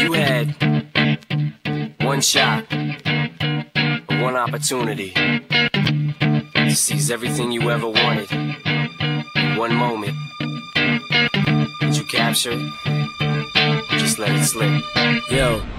You had one shot, one opportunity to seize everything you ever wanted one moment, would you capture just let it slip. Yo.